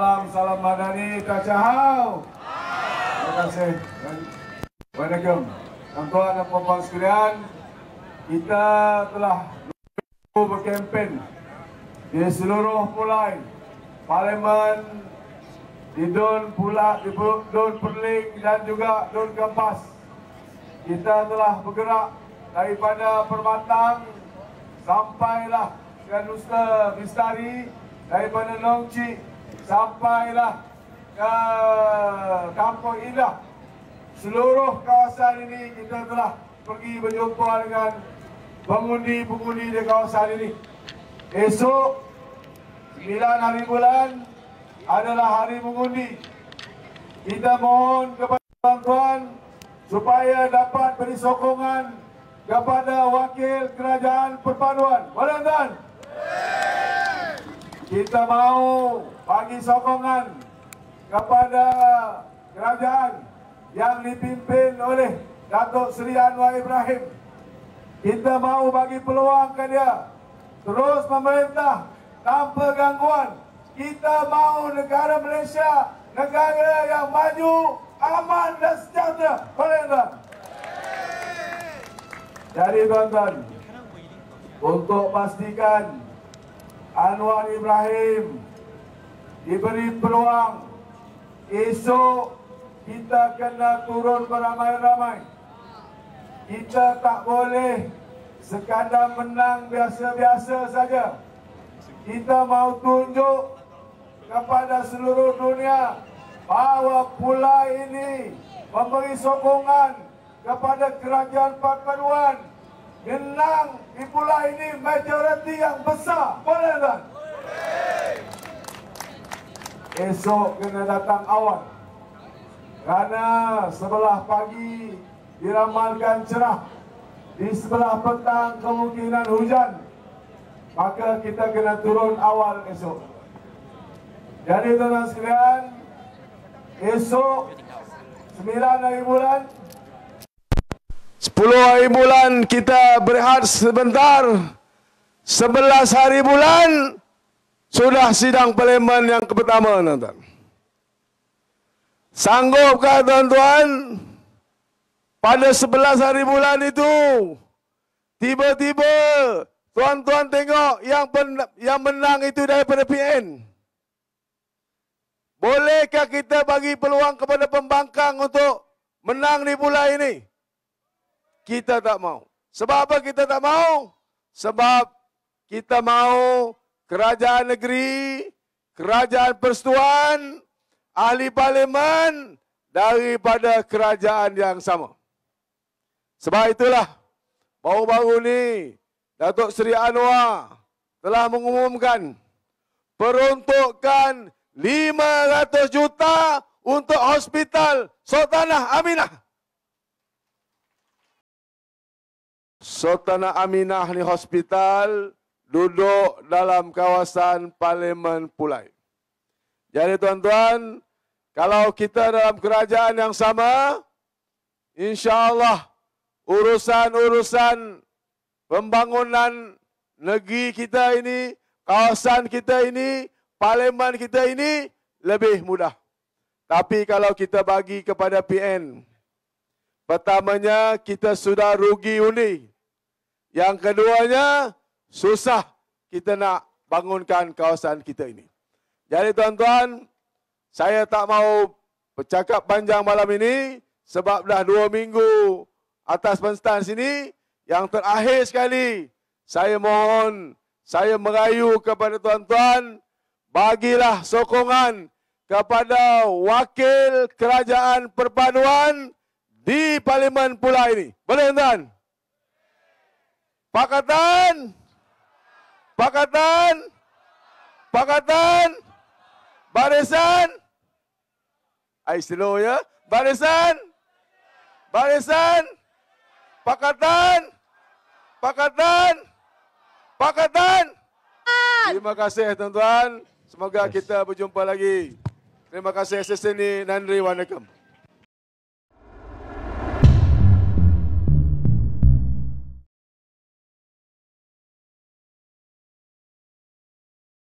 Salam, salam madani, kacahau. Terima kasih. Waalaikumsalam. Tuan-tuan dan puan sekalian, kita telah berkempen di seluruh pulai Parlimen di Dun Pula, di Dun Perling dan juga Dun Kampas. Kita telah bergerak daripada Permatang sampailah ke Nusa Bistari daripada Nongcik sampailah ke Kampung Indah seluruh kawasan ini kita telah pergi berjumpa dengan pengundi-pengundi di kawasan ini. Esok 9 hari bulan adalah hari mengundi. Kita mohon kepada tuan-tuan supaya dapat beri sokongan kepada wakil kerajaan perpaduan. Tuan? Kita mau bagi sokongan kepada kerajaan yang dipimpin oleh Datuk Seri Anwar Ibrahim. Kita mahu bagi peluang ke dia terus memerintah tanpa gangguan. Kita mahu negara Malaysia negara yang maju, aman dan sejahtera. Tak? Jadi tuan-tuan, untuk pastikan Anwar Ibrahim diberi peluang esok kita kena turun beramai-ramai. Kita tak boleh sekadar menang biasa-biasa saja. Kita mau tunjuk kepada seluruh dunia bahawa pula ini memberi sokongan kepada kerajaan perpaduan menang di pula ini majoriti yang besar. Boleh tak? Esok kena datang awal. Kerana sebelah pagi diramalkan cerah Di sebelah petang kemungkinan hujan Maka kita kena turun awal esok Jadi tuan-tuan sekalian Esok 9 hari bulan 10 hari bulan kita berehat sebentar 11 hari bulan Sudah sidang parlimen yang pertama tuan-tuan Sanggupkah tuan-tuan pada sebelas hari bulan itu tiba-tiba tuan-tuan tengok yang yang menang itu daripada PN. Bolehkah kita bagi peluang kepada pembangkang untuk menang di bulan ini? Kita tak mau. Sebab apa kita tak mau? Sebab kita mau kerajaan negeri, kerajaan persetuan ahli parlimen daripada kerajaan yang sama. Sebab itulah baru-baru ni Datuk Seri Anwar telah mengumumkan peruntukan 500 juta untuk hospital Sultanah Aminah. Sultanah Aminah ni hospital duduk dalam kawasan Parlimen Pulai. Jadi tuan-tuan, kalau kita dalam kerajaan yang sama, insya Allah urusan-urusan pembangunan negeri kita ini, kawasan kita ini, parlimen kita ini lebih mudah. Tapi kalau kita bagi kepada PN, pertamanya kita sudah rugi undi. Yang keduanya, susah kita nak bangunkan kawasan kita ini. Jadi tuan-tuan, saya tak mau bercakap panjang malam ini sebab dah dua minggu atas penstan sini. Yang terakhir sekali, saya mohon, saya merayu kepada tuan-tuan, bagilah sokongan kepada wakil kerajaan perpaduan di Parlimen Pula ini. Boleh tuan? Pakatan? Pakatan? Pakatan? Barisan? I slow ya. Barisan? Barisan? Pakatan? Pakatan? Pakatan? Terima kasih tuan-tuan. Semoga kita berjumpa lagi. Terima kasih sesi ini. Nandri Wanakam.